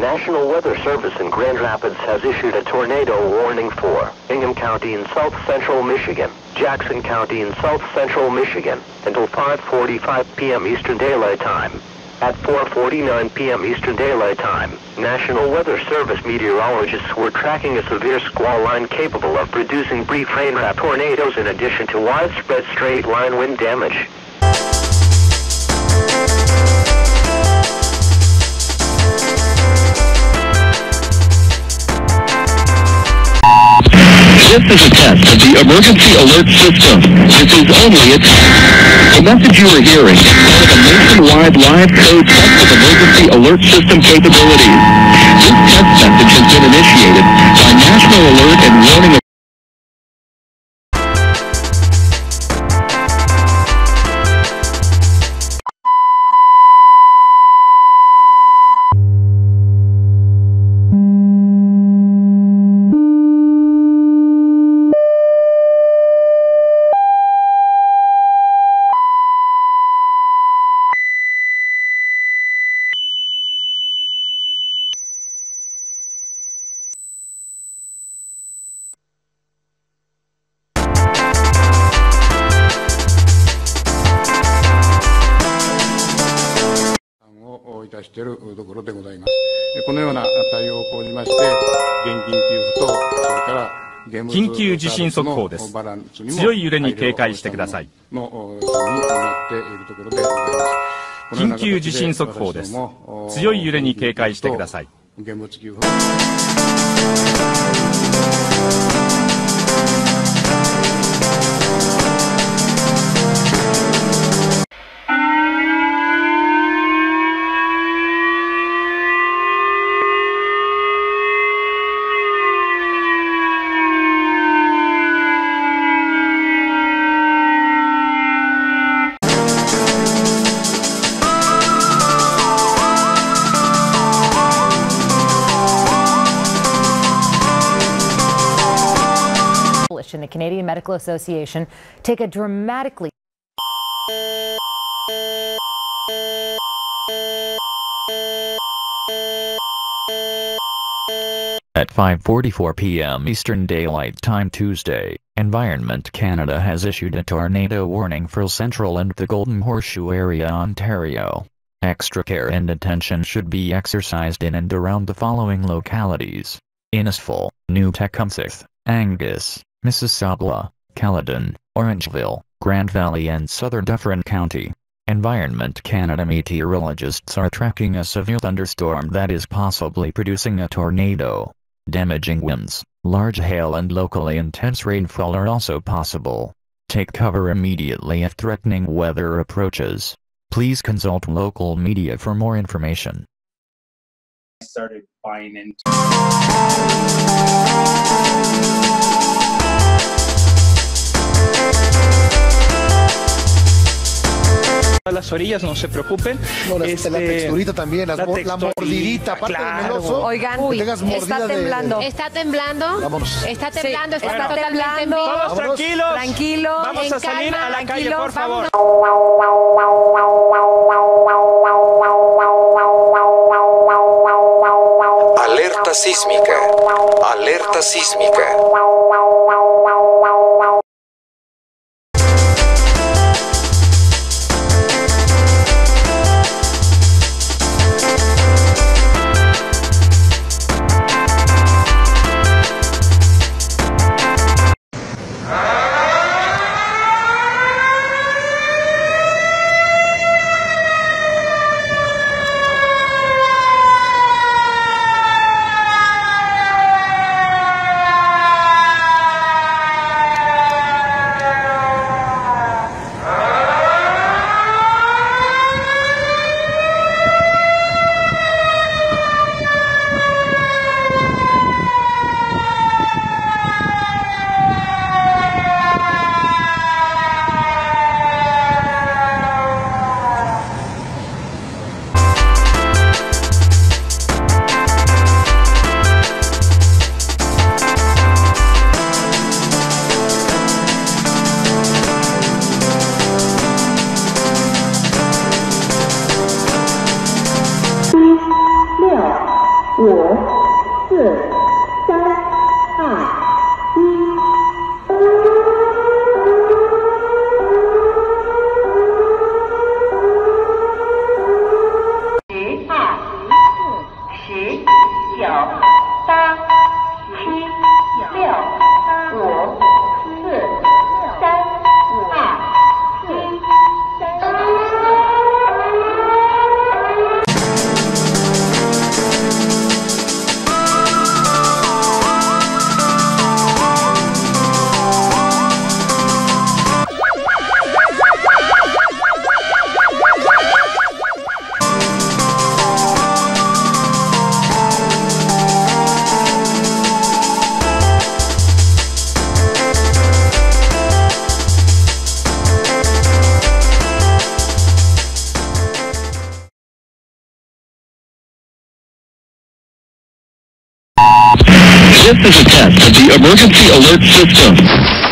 National Weather Service in Grand Rapids has issued a tornado warning for Ingham County in south central Michigan, Jackson County in south central Michigan until 5.45 p.m. Eastern Daylight Time. At 4.49 p.m. Eastern Daylight Time, National Weather Service meteorologists were tracking a severe squall line capable of producing brief rain-wrapped tornadoes in addition to widespread straight-line wind damage. This is a test of the emergency alert system. This is only a test. The message you are hearing is a nationwide live code test of emergency alert system capabilities. This test message has been initiated をいたしているところでございます。えこのような対応を講じまして、現金給付と、それから緊急地震速報です。強い揺れに警戒してください。緊急地震速報です。強い揺れに警戒してください Canadian Medical Association take a dramatically At 5:44 p.m. Eastern Daylight Time Tuesday, Environment Canada has issued a tornado warning for Central and the Golden Horseshoe area, Ontario. Extra care and attention should be exercised in and around the following localities: Innisfil, New Tecumseth, Angus, Mississauga, Caledon, Orangeville, Grand Valley and Southern Dufferin County. Environment Canada meteorologists are tracking a severe thunderstorm that is possibly producing a tornado. Damaging winds, large hail and locally intense rainfall are also possible. Take cover immediately if threatening weather approaches. Please consult local media for more information. started buying into a las orillas, no se preocupen. No, la, Este, la texturita también, las la la, texturita, mordidita, aparte claro. del meloso. Oigan, mordida está de- temblando. Está temblando. Vámonos. Está temblando, Sí, está está totalmente en temblando. vivo. Todos Vámonos. tranquilos. Tranquilo. Vamos En a salir calma, a la calle, por favor. Alerta sísmica. Alerta sísmica. Good. This is a test of the emergency alert system.